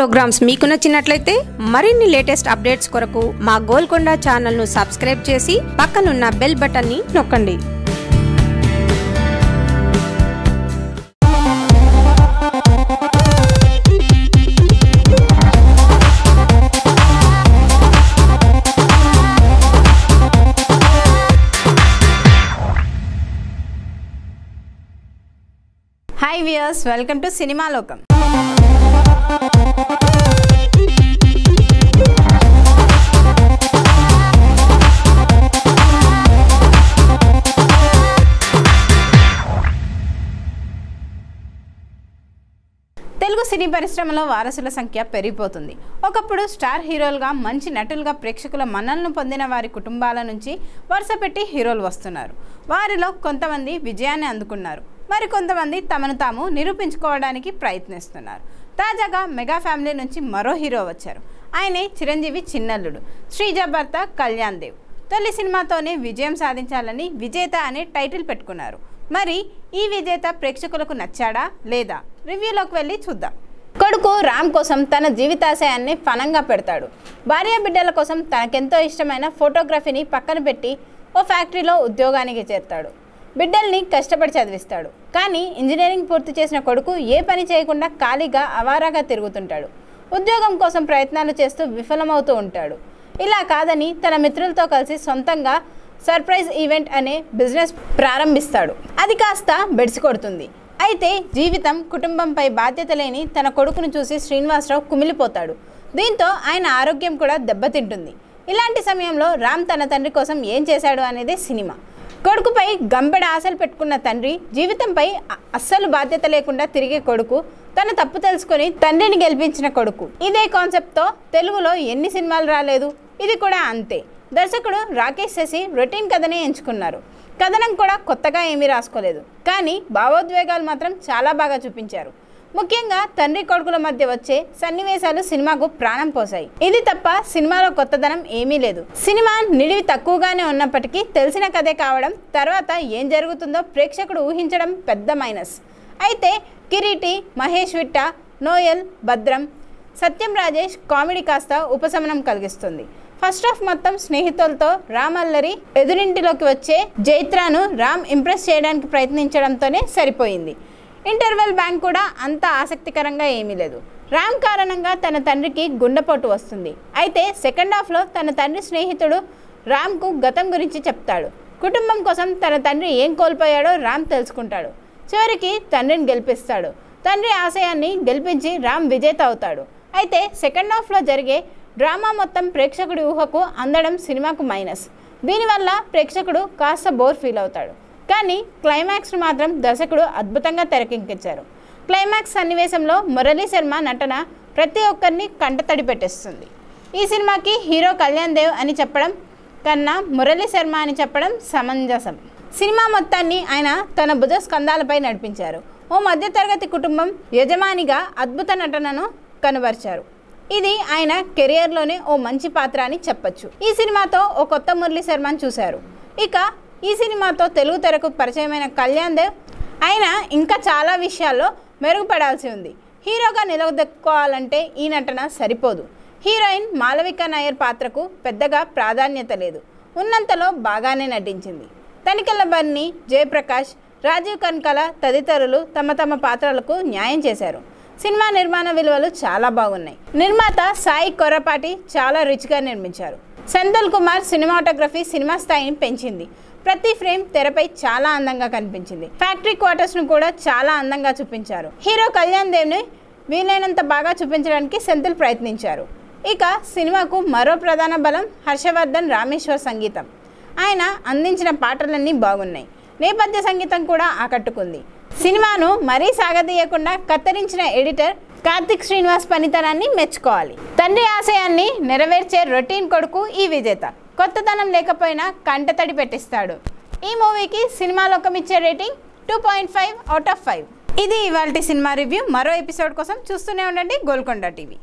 Programmes మీకు నచ్చినట్లయితే మరిన్ని లేటెస్ట్ అప్డేట్స్ కొరకు మా గోల్కొండ ఛానల్ను సబ్స్క్రైబ్ చేసి పక్కనున్న బెల్ బటన్ని నొక్కండి. Hi viewers welcome to cinema Telugu cine పరిశ్రమలో వారసుల సంఖ్య పెరిగిపోతుంది. ఒకప్పుడు స్టార్ హీరోలుగా మంచి నటులుగా ప్రేక్షకుల మన్నలను పొందిన వారి కుటుంబాల నుంచి వరుస పెట్టి హీరోలు వస్తున్నారు. వారిలో కొంతమంది విజయాన్ని అందుకున్నారు. మరి కొంతమంది తమను తాము నిరూపించుకోవడానికి ప్రయత్నిస్తున్నారు. తాజాగా మెగా ఫ్యామిలీ నుంచి మరో హీరో వచ్చారు. ఆయనే చిరంజీవి చిన్నల్లుడు శ్రీజ భర్త కళ్యాణ్ దేవ్. తొలి సినిమాతోనే విజయం సాధించాలని విజేత అనే టైటిల్ పెట్టుకున్నారు. మరి ఈ విజేత ప్రేక్షకులకు నచ్చాడా? లేదా? రివ్యూలోకి వెళ్ళి చూద్దాం. కొడుకు రామ్ కోసం తన జీవితాశయాన్ని ఫనంగా పెడతాడు. భార్య బిడ్డల కోసం తనకెంతో ఇష్టమైన ఫోటోగ్రఫీని పక్కన పెట్టి ఓ ఫ్యాక్టరీలో ఉద్యోగానికి చేరుతాడు. బిడ్డల్ని కష్టపడి చదివిస్తాడు. కానీ ఇంజనీరింగ్ పూర్తి చేసిన కొడుకు ఏ పని చేయకుండా ఖాళీగా అవారాగా తిరుగుతుంటాడు. ఉద్యోగం కోసం ప్రయత్నాలు చేస్తూ విఫలమవుతూ ఉంటాడు. ఇలా కాదని తన మిత్రులతో కలిసి సొంతంగా సర్ప్రైజ్ ఈవెంట్ అనే బిజినెస్ ప్రారంభిస్తాడు. అది కాస్త బెడిసి కొడుతుంది. అయితే జీవితం కుటుంబంపై బాధ్యత లేని తన కొడుకును చూసి శ్రీనివాసరావు కుమిలిపోతాడు. దీంతో ఆయన ఆరోగ్యం కూడా దెబ్బతింటుంది. ఇలాంటి సమయంలో రామ్ తన తండ్రి కోసం ఏం చేశాడు అనేది సినిమా. కొడుకుపై గంబెడ ఆశలు పెట్టుకున్న తండ్రి జీవితంపై అస్సలు బాధ్యత లేకుండా తిరిగే కొడుకు తన తప్పు తెలుసుకొని తండ్రిని గెలిపించిన కొడుకు. ఇదే కాన్సెప్ట్తో తెలుగులో ఎన్ని సినిమాలు రాలేదు? ఇది కూడా అంతే. దర్శకుడు రాకేష్ శశి రొటీన్ కథనే ఎంచుకున్నారు. కథనం కూడా కొత్తగా ఏమీ రాసుకోలేదు. కానీ భావోద్వేగాలు మాత్రం చాలా బాగా చూపించారు. ముఖ్యంగా తండ్రి కొడుకుల మధ్య వచ్చే సన్నివేశాలు సినిమాకు ప్రాణం పోసాయి ఇది తప్ప సినిమాలో కొత్తదనం ఏమీ లేదు. సినిమా నిడివి తక్కువగానే ఉన్నప్పటికీ తెలిసిన కథే కావడం తర్వాత ఏం జరుగుతుందో ప్రేక్షకుడు ఊహించడం పెద్ద మైనస్. అయితే కిరీటి మహేష్ విట్ట నోయల్ భద్రం సత్యం రాజేష్ కామెడీ కాస్త ఉపశమనం కలిగిస్తుంది. ఫస్ట్ ఆఫ్ మొత్తం స్నేహితులతో రామ్ అల్లరి ఎదురింటిలోకి వచ్చే జైత్రాను రామ్ ఇంప్రెస్ చేయడానికి ప్రయత్నించడంతోనే సరిపోయింది. ఇంటర్వెల్ బ్యాంక్ కూడా అంత ఆసక్తికరంగా ఏమీ లేదు. రామ్ కారణంగా తన తండ్రికి గుండెపోటు వస్తుంది. అయితే సెకండ్ హాఫ్లో తన తండ్రి స్నేహితుడు రామ్కు గతం గురించి చెప్తాడు. కుటుంబం కోసం తన తండ్రి ఏం కోల్పోయాడో రామ్ తెలుసుకుంటాడు. చివరికి తండ్రిని గెలిపిస్తాడు. తండ్రి ఆశయాన్ని గెలిపించి రామ్ విజేత అవుతాడు. అయితే సెకండ్ హాఫ్లో జరిగే డ్రామా మొత్తం ప్రేక్షకుడి ఊహకు అందడం సినిమాకు మైనస్. దీనివల్ల ప్రేక్షకుడు కాస్త బోర్ ఫీల్ అవుతాడు. కానీ క్లైమాక్స్ను మాత్రం దర్శకుడు అద్భుతంగా తెరకెక్కించారు. క్లైమాక్స్ సన్నివేశంలో మురళీ శర్మ నటన ప్రతి ఒక్కరిని కంటతడి పెట్టేస్తుంది. ఈ సినిమాకి హీరో కళ్యాణ్ దేవ్ అని చెప్పడం కన్నా మురళీ శర్మ అని చెప్పడం సమంజసం. సినిమా మొత్తాన్ని ఆయన తన భుజ స్కందాలపై నడిపించారు. ఓ మధ్యతరగతి కుటుంబం యజమానిగా అద్భుత నటనను కనుబర్చారు ఇది ఆయన కెరియర్లోనే ఓ మంచి పాత్ర అని చెప్పొచ్చు. ఈ సినిమాతో ఓ కొత్త మురళీ శర్మని చూశారు. ఇక ఈ సినిమాతో తెలుగు తెరకు పరిచయమైన కళ్యాణ్ దేవ్ ఆయన ఇంకా చాలా విషయాల్లో మెరుగుపడాల్సి ఉంది. హీరోగా నిలవదెక్కుకోవాలంటే ఈ నటన సరిపోదు. హీరోయిన్ మాలవిక నాయర్ పాత్రకు పెద్దగా ప్రాధాన్యత లేదు. ఉన్నంతలో బాగానే నటించింది. తనికెళ్ళ బన్నీ జయప్రకాష్ రాజీవ్ కన్కల తదితరులు తమ తమ పాత్రలకు న్యాయం చేశారు. సినిమా నిర్మాణ విలువలు చాలా బాగున్నాయి. నిర్మాత సాయి కొరపాటి చాలా రిచ్గా నిర్మించారు. సెంథల్ కుమార్ సినిమాటోగ్రఫీ సినిమా స్థాయిని పెంచింది. ప్రతి ఫ్రేమ్ తెరపై చాలా అందంగా కనిపించింది. ఫ్యాక్టరీ క్వార్టర్స్ను కూడా చాలా అందంగా చూపించారు. హీరో కళ్యాణ్ దేవ్ని వీలైనంత బాగా చూపించడానికి సెంథిల్ ప్రయత్నించారు. ఇక సినిమాకు మరో ప్రధాన బలం హర్షవర్ధన్ రామేశ్వర్ సంగీతం. ఆయన అందించిన పాటలన్నీ బాగున్నాయి. నేపథ్య సంగీతం కూడా ఆకట్టుకుంది. సినిమాను మరీ సాగదీయకుండా కత్తిరించిన ఎడిటర్ కార్తిక్ శ్రీనివాస్ పనితనాన్ని మెచ్చుకోవాలి. తండ్రి ఆశయాన్ని నెరవేర్చే రొటీన్ కొడుకు ఈ విజేత. కొత్తతనం లేకపోయినా కంటతడి పెట్టిస్తాడు. ఈ మూవీకి సినిమా లోకం ఇచ్చే rating two point five out of five ఇది ఇవాళ సినిమా రివ్యూ. మరో ఎపిసోడ్ కోసం చూస్తూనే ఉండండి గోల్కొండ టీవీ.